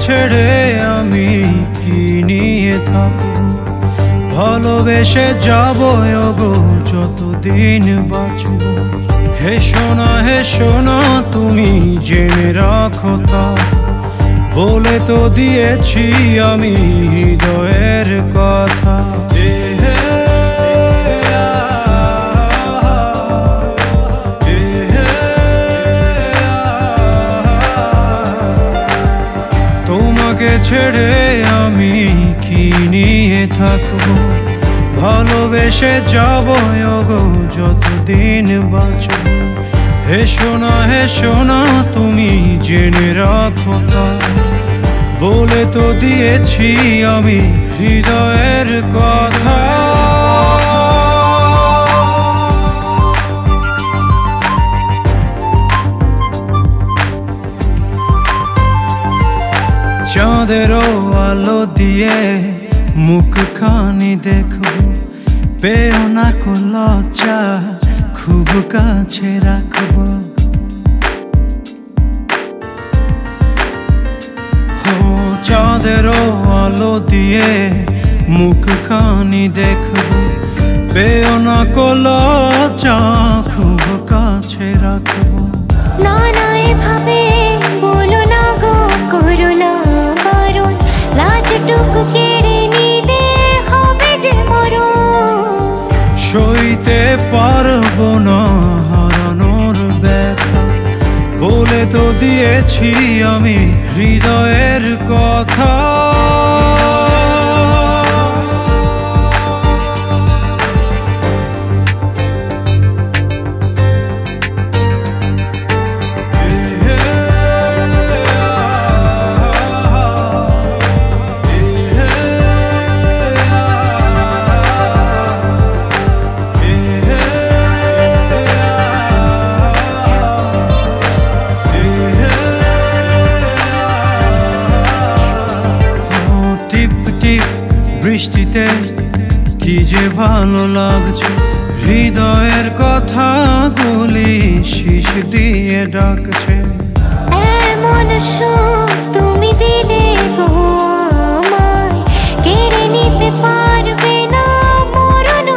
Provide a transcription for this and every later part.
ছেড়ে আমি কি নিয়ে থাকব? ভালোবেসে যাব গো যতদিন বাঁচব। হে সোনা হে সোনা, তুমি জেনে রাখো তা। বলে তো দিয়েছি আমি হৃদয়ের কথা। তোমাকে ছেড়ে আমি কি নিয়ে থাকব? ভালোবেসে যাব গো যতদিন বাঁচব। হে সোনা হে সোনা তুমি জেনে রাখো বলে তো দিয়েছি আমি হৃদয়ের কথা। চাঁদেরও আলো দিয়ে মুখ খানি দেখো পেও না কো লজ্জা, খুব কাছে রাখব। চাঁদেরও আলো দিয়ে মুখখানি দেখব। পেও না কো লজ্জা, খুব কাছে রাখব। তো দিয়েছি আমি হৃদয়ের কথা। বৃষ্টিতে কি যে ভালো লাগছে হৃদয়ের কথা গুলি শীষ দিয়ে ডাকছে। এমন সুখ তুমি দিলে গো আমায় কেড়ে নিতে পারবে না মরণ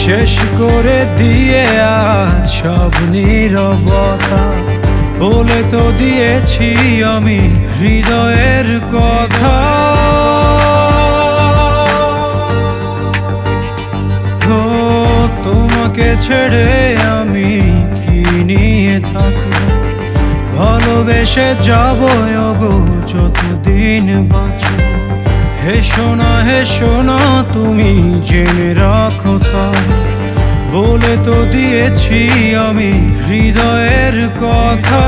শেষ করে দিয়ে আজ সব নীরবতা বলে তো দিয়েছি আমি হৃদয়ের ছেড়ে আমি কি নিয়ে থাকব? ভালোবেসে যাব গো যতদিন বাঁচো। হে সোনা হে সোনা তুমি জেনে রাখো তা। বলে তো দিয়েছি আমি হৃদয়ের কথা।